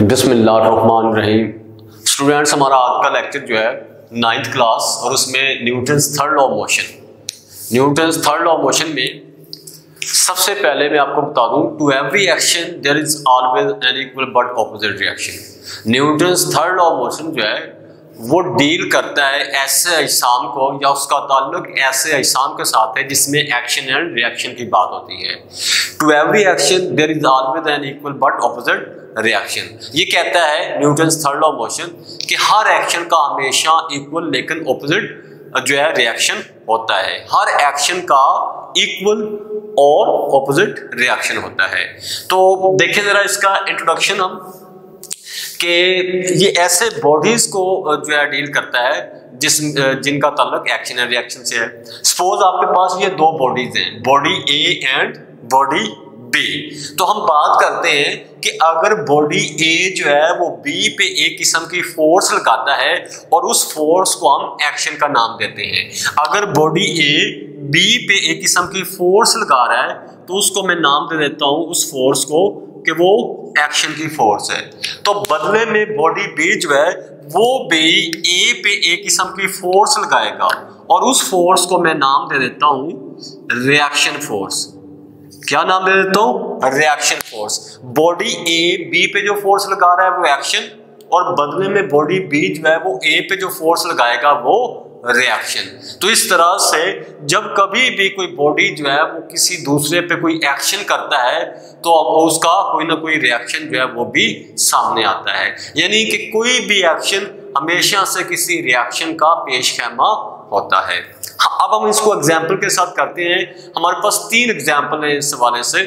بسم اللہ الرحمن الرحیم۔ اسٹوڈینٹس ہمارا آج کا لیکچر جو ہے نائنتھ کلاس اور اس میں Newton's third law motion Newton's third law motion میں سب سے پہلے میں آپ کو بتا دوں to every action there is always an equal but opposite reaction Newton's third law motion جو ہے، وہ ڈیل کرتا ہے ایسے اجسام کو یا اس کا تعلق ایسے اجسام کے ساتھ ہے جس میں ایکشن اینڈ ریئیکشن کی بات ہوتی ہے۔ To every action there is always an equal but opposite reaction یہ کہتا ہے نیوٹنس تھرڈ لا موشن کہ ہر ایکشن کا ہمیشہ ایکول لیکن اپوزٹ جو ہے ریئیکشن ہوتا ہے۔ ہر ایکشن کا ایکول اور اپوزٹ ریئیکشن ہوتا ہے۔ تو دیکھیں ذرا اس کا انٹروڈکشن ہم کہ یہ ایسے باڈیز کو جو ہے ڈیل کرتا ہے جس جن کا تعلق ایکشن ہے ریئیکشن سے ہے۔ سپوز آپ کے پاس یہ دو باڈیز ہیں body A and body B تو ہم بات کرتے ہیں کہ اگر باڈی اے جو ہے وہ بی پہ ایک قسم کی فورس لگاتا ہے اور اس فورس کو ہم ایکشن کا نام دیتے ہیں۔ اگر باڈی اے بی پہ ایک قسم کی فورس لگا رہا ہے تو اس کو میں نام دے دیتا ہوں اس فورس کو کہ وہ ایکشن کی فورس ہے۔ تو بدلے میں باڈی بی جو ہے وہ بھی اے پہ ایک قسم کی فورس لگائے گا اور اس فورس کو میں نام دے دیتا ہوں ریئیکشن فورس کیا نام دے دیتا ہوں reaction force body A B پہ جو فورس لگا رہا ہے وہ ایکشن اور بدلے میں باڈی بی جو ہے وہ اے پہ جو فورس لگائے گا وہ ریئیکشن تو اس طرح سے جب کبھی بھی کوئی باڈی جو ہے وہ کسی دوسرے پہ کوئی ایکشن کرتا ہے تو اس کا کوئی نہ کوئی ریئیکشن جو ہے وہ بھی سامنے آتا ہے. یعنی کہ کوئی بھی ایکشن ہمیشہ سے کسی ریئیکشن کا پیش خیمہ ہوتا ہے۔ اب ہم اس کو اگزامپل کے ساتھ کرتے ہیں۔ ہمارے پاس تین اگزامپل ہیں اس حوالے سے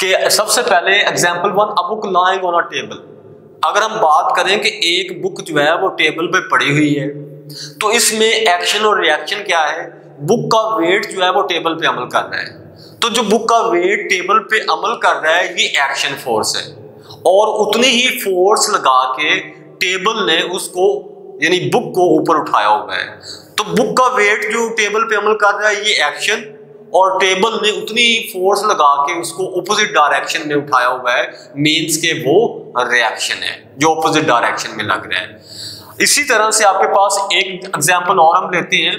کہ سب سے پہلے example one a book lying on a table اگر ہم بات کریں کہ ایک بک جو ہے وہ ٹیبل پہ پڑی ہوئی ہے، تو اس میں ایکشن اور ریئیکشن کیا ہے؟ بک کا ویٹ جو ہے وہ ٹیبل پہ عمل کر رہا ہے۔ تو جو بک کا ویٹ ٹیبل پہ عمل کر رہا ہے، یہ ایکشن فورس ہے۔ اور اتنی ہی فورس لگا کے ٹیبل نے اس کو یعنی بک کو اوپر اٹھایا ہوا ہے تو بک کا ویٹ جو ٹیبل پہ عمل کر رہا ہے، یہ ایکشن اور ٹیبل نے اتنی فورس لگا کے اس کو اپوزٹ ڈائریکشن میں اٹھایا ہوا ہے۔ مینس کے وہ ریئیکشن ہے، جو اپوزٹ ڈائریکشن میں لگ رہا ہے۔ اسی طرح سے آپ کے پاس ایک ایگزامپل اور ہم لیتے ہیں۔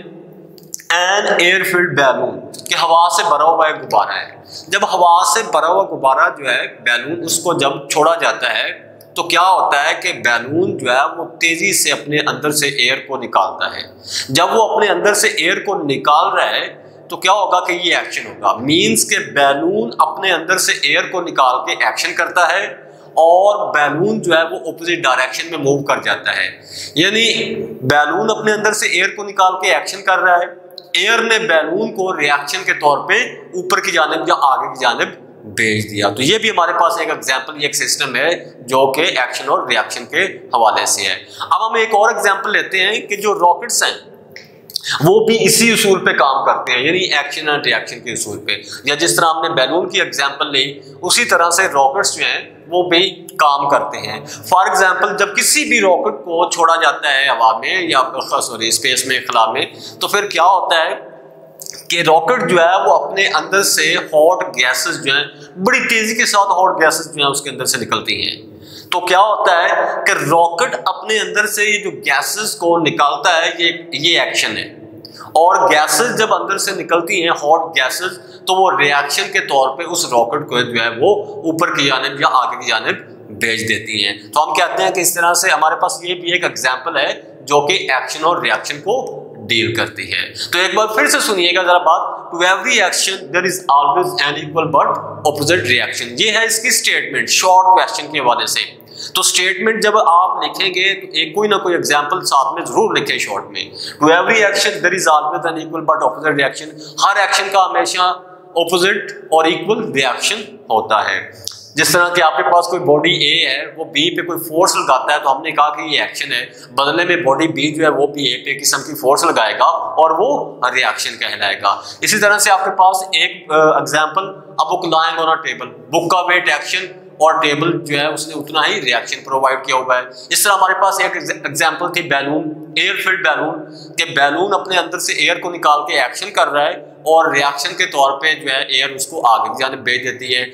این ایئر فلڈ بیلون کہ ہوا سے بھرا ہوا ایک غبارہ ہے۔ جب ہوا سے بھرا ہوا غبارہ جو ہے بیلون اس کو جب چھوڑا جاتا ہے تو کیا ہوتا ہے کہ بیلون جو ہے وہ تیزی سے اپنے اندر سے ایئر کو نکالتا ہے۔ جب وہ اپنے اندر سے ایئر کو نکال رہا ہے، تو کیا ہوگا کہ یہ ایکشن ہوگا۔ مینس کے بیلون اپنے اندر سے ایئر کو نکال کے ایکشن کرتا ہے اور بیلون جو ہے وہ اپوزٹ ڈائریکشن میں موو کر جاتا ہے۔ یعنی بیلون اپنے اندر سے ایئر کو نکال کے ایکشن کر رہا ہے۔ ایئر نے بیلون کو ریئیکشن کے طور پہ اوپر کی جانب یا آگے کی جانب بھیج دیا۔ تو یہ بھی ہمارے پاس ایک ایگزامپل ایک سسٹم ہے جو کہ ایکشن اور ریئیکشن کے حوالے سے ہے۔ اب ہم ایک اور ایگزامپل لیتے ہیں کہ جو راکٹس ہیں، وہ بھی اسی اصول پہ کام کرتے ہیں یعنی ایکشن اینڈ ریئیکشن کے اصول پہ۔ یا جس طرح ہم نے بیلون کی ایگزامپل لی، اسی طرح سے راکٹس جو ہیں، وہ بھی کام کرتے ہیں۔ فار ایگزامپل جب کسی بھی راکٹ کو چھوڑا جاتا ہے ہوا میں یا، سوری اسپیس میں خلا میں، تو پھر کیا ہوتا ہے؟ کہ راکٹ جو ہے وہ اپنے اندر سے ہاٹ گیسز جو ہیں، بڑی تیزی کے ساتھ ہاٹ گیسز جو ہیں اس کے اندر سے نکلتی ہیں۔ تو کیا ہوتا ہے کہ راکٹ اپنے اندر سے یہ جو گیسز کو نکالتا ہے، یہ یہ ایکشن ہے۔ اور گیسز جب اندر سے نکلتی ہیں، ہاٹ گیسز، تو وہ ریئیکشن کے طور پہ اس راکٹ کو جو ہے وہ اوپر کی جانب یا آگے کی جانب بھیج دیتی ہیں۔ تو ہم کہتے ہیں کہ اس طرح سے ہمارے پاس یہ بھی ایک ایگزامپل ہے جو کہ ایکشن اور ریئیکشن کو ڈیل کرتی ہے۔ تو ایک بار پھر سے سنیے گا ذرا بات۔ To every action there is always an equal but opposite reaction یہ ہے اس کی اسٹیٹمنٹ شارٹ کوشچن کے حوالے سے۔ تو اسٹیٹمنٹ جب آپ لکھیں گے تو ایک کوئی نہ کوئی ایگزامپل ساتھ میں ضرور لکھیں شارٹ میں۔ To every action there is always an equal but opposite reaction Hare action کا ہمیشہ اپوزٹ اور ایکول ریئیکشن ہوتا ہے۔ جس طرح کہ آپ کے پاس کوئی باڈی اے ہے، وہ بی پہ کوئی فورس لگاتا ہے، تو ہم نے کہا کہ یہ ایکشن ہے۔ بدلے میں باڈی بی جو ہے، وہ بھی اے پہ قسم کی فورس لگائے گا اور وہ ریئیکشن کہلائے گا۔ اسی طرح سے آپ کے پاس ایک ایگزامپل اب بک لائنگ آن ٹیبل بک کا ویٹ ایکشن اور ٹیبل جو ہے، اس نے اتنا ہی ریئیکشن پرووائڈ کیا ہوا ہے۔ اس طرح ہمارے پاس ایک ایگزامپل تھی بیلون ایئر فلڈ بیلون کہ بیلون اپنے اندر سے ایئر کو نکال کے ایکشن کر رہا ہے اور ریئیکشن کے طور پہ جو ہے ایئر اس کو آگے کی جانب بھیج دیتی ہے۔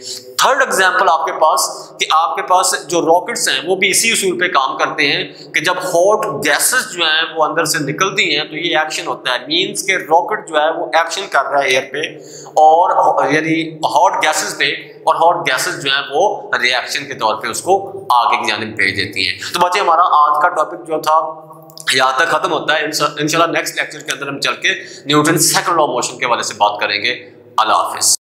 تھرڈ ایگزامپل آپ کے پاس کہ آپ کے پاس جو راکٹس ہیں، وہ بھی اسی اصول پہ کام کرتے ہیں کہ جب ہاٹ گیسز جو ہیں وہ اندر سے نکلتی ہیں تو یہ ایکشن ہوتا ہے. مینس کہ راکٹ جو ہے وہ ایکشن کر رہا ہے ایئر پہ اور یعنی ہاٹ گیسز پہ اور ہاٹ گیسز جو ہیں وہ ریئیکشن کے طور پہ اس کو آگے کی جانب بھیج دیتی ہیں. تو بچے، ہمارا آج کا ٹاپک جو تھا یہاں تک ختم ہوتا ہے. انشاءاللہ نیکسٹ لیکچر کے اندر ہم چل کے نیوٹن سیکنڈ لا موشن کے والے سے بات کریں گے. اللہ حافظ.